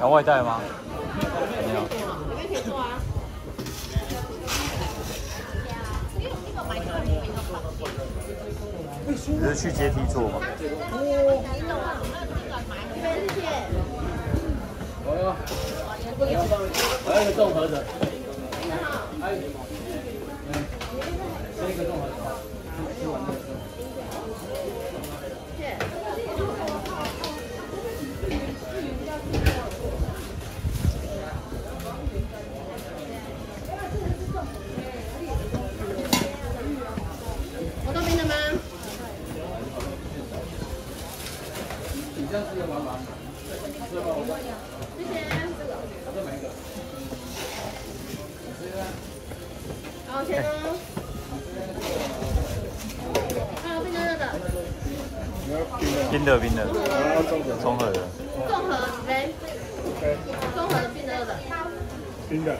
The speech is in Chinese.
要外带吗？没有。里面可以做啊。你是去阶梯坐吗？这边谢谢。还有一个综合的，还有什么？这个综合的，这样吃的完完，吃的完完，谢谢。我再买一个。好，钱哦。啊，冰的热的，冰的冰的，综合的。综合嘞，综合的冰的热的。冰的。